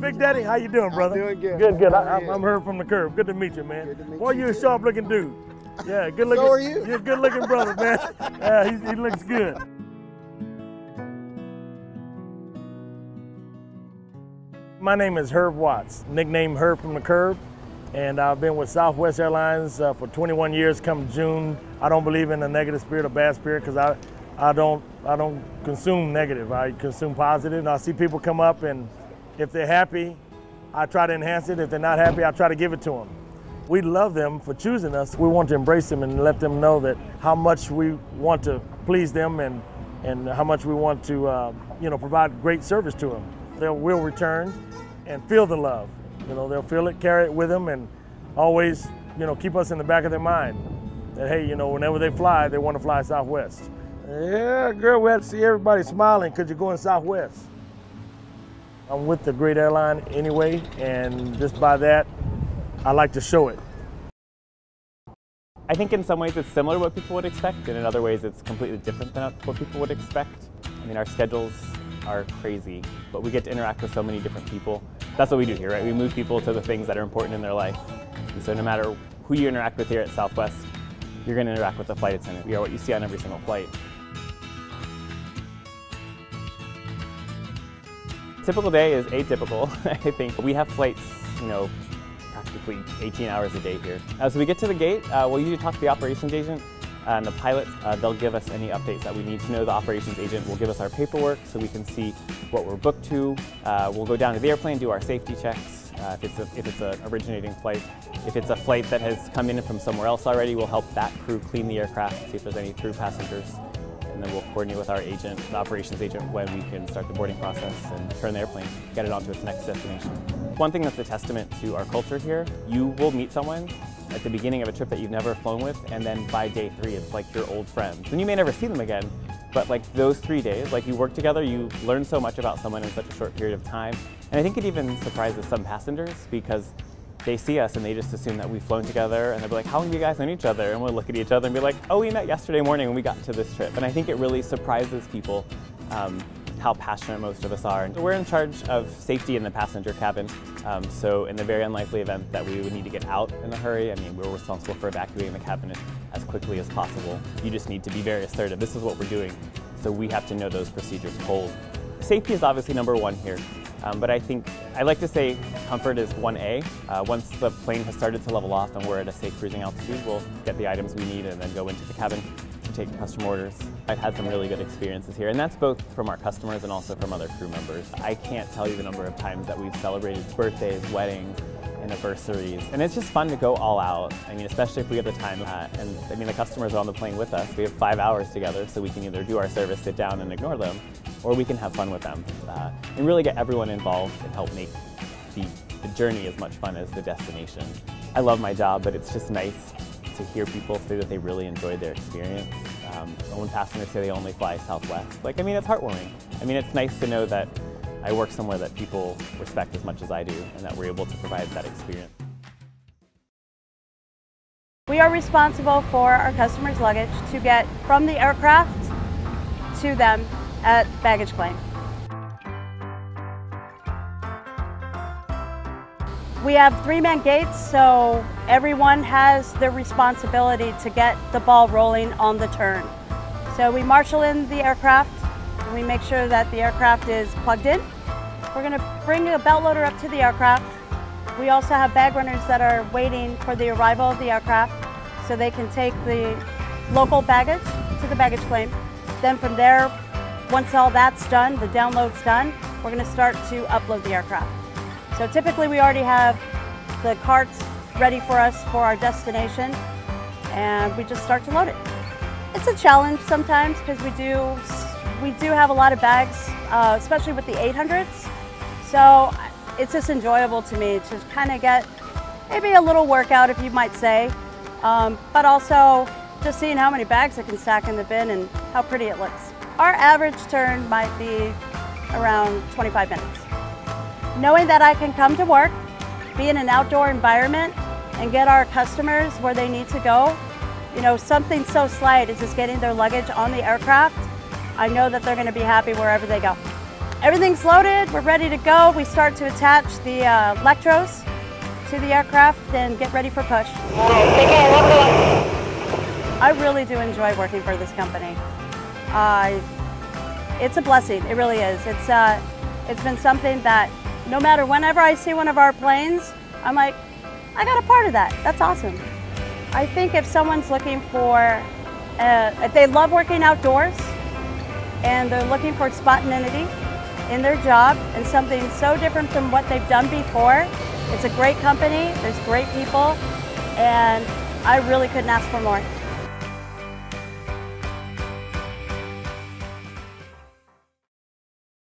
Big Daddy, how you doing, brother? doing good. Good, good. I, I'm you? I'm Herb from the curb. Good to meet you, man. Good to meet Boy, you you're a sharp-looking dude. Yeah, good looking. So are you. You're a good-looking brother, man. Yeah, he, he looks good. My name is Herb Watts, nicknamed Herb from the Curb, and I've been with Southwest Airlines uh, for 21 years. Come June, I don't believe in the negative spirit or bad spirit because I, I don't, I don't consume negative. I consume positive. And I see people come up, and if they're happy, I try to enhance it. If they're not happy, I try to give it to them. We love them for choosing us. We want to embrace them and let them know that how much we want to please them and, and how much we want to, uh, you know, provide great service to them. They will return and feel the love. You know, they'll feel it, carry it with them, and always, you know, keep us in the back of their mind that hey, you know, whenever they fly, they want to fly Southwest. Yeah, girl, we had to see everybody smiling because you're going Southwest. I'm with the great airline anyway, and just by that, I like to show it. I think in some ways it's similar to what people would expect, and in other ways it's completely different than what people would expect. I mean, our schedules are crazy, but we get to interact with so many different people. That's what we do here, right? We move people to the things that are important in their life. And so no matter who you interact with here at Southwest, you're going to interact with the flight attendant. We are what you see on every single flight. Typical day is atypical, I think. We have flights, you know, practically 18 hours a day here. Uh, so we get to the gate, uh, we'll usually talk to the operations agent and the pilots. Uh, they'll give us any updates that we need to know. The operations agent will give us our paperwork so we can see what we're booked to. Uh, we'll go down to the airplane, do our safety checks. Uh, if it's a, if it's an originating flight, if it's a flight that has come in from somewhere else already, we'll help that crew clean the aircraft, see if there's any through passengers and then we'll coordinate with our agent, the operations agent, when we can start the boarding process and turn the airplane, get it onto its next destination. One thing that's a testament to our culture here, you will meet someone at the beginning of a trip that you've never flown with, and then by day three, it's like your old friends. And you may never see them again, but like those three days, like you work together, you learn so much about someone in such a short period of time. And I think it even surprises some passengers because they see us and they just assume that we've flown together and they'll be like, how long have you guys known each other? And we'll look at each other and be like, oh, we met yesterday morning when we got to this trip. And I think it really surprises people um, how passionate most of us are. We're in charge of safety in the passenger cabin. Um, so in the very unlikely event that we would need to get out in a hurry, I mean, we're responsible for evacuating the cabin as quickly as possible. You just need to be very assertive. This is what we're doing. So we have to know those procedures cold. Safety is obviously number one here. Um, but I think, I like to say comfort is 1A. Uh, once the plane has started to level off and we're at a safe cruising altitude, we'll get the items we need and then go into the cabin to take customer orders. I've had some really good experiences here, and that's both from our customers and also from other crew members. I can't tell you the number of times that we've celebrated birthdays, weddings, anniversaries, and it's just fun to go all out. I mean, especially if we have the time, uh, and I mean, the customers are on the plane with us. We have five hours together, so we can either do our service, sit down and ignore them, or we can have fun with them uh, and really get everyone involved and help make the, the journey as much fun as the destination. I love my job, but it's just nice to hear people say that they really enjoyed their experience. Um, passengers say they only fly Southwest, like, I mean, it's heartwarming. I mean, it's nice to know that I work somewhere that people respect as much as I do and that we're able to provide that experience. We are responsible for our customers' luggage to get from the aircraft to them at baggage claim. We have three-man gates, so everyone has the responsibility to get the ball rolling on the turn. So we marshal in the aircraft, and we make sure that the aircraft is plugged in. We're gonna bring a belt loader up to the aircraft. We also have bag runners that are waiting for the arrival of the aircraft so they can take the local baggage to the baggage claim. Then from there, once all that's done, the download's done, we're gonna start to upload the aircraft. So typically we already have the carts ready for us for our destination and we just start to load it. It's a challenge sometimes because we do we do have a lot of bags, uh, especially with the 800s. So it's just enjoyable to me to kind of get maybe a little workout, if you might say, um, but also just seeing how many bags I can stack in the bin and how pretty it looks. Our average turn might be around 25 minutes. Knowing that I can come to work, be in an outdoor environment, and get our customers where they need to go, you know, something so slight as just getting their luggage on the aircraft, I know that they're going to be happy wherever they go. everything's loaded, we're ready to go. We start to attach the uh, electrodes to the aircraft and get ready for push. I really do enjoy working for this company. Uh, it's a blessing, it really is. It's, uh, it's been something that no matter whenever I see one of our planes, I'm like, I got a part of that. That's awesome. I think if someone's looking for, uh, if they love working outdoors and they're looking for spontaneity in their job and something so different from what they've done before, it's a great company, there's great people, and I really couldn't ask for more.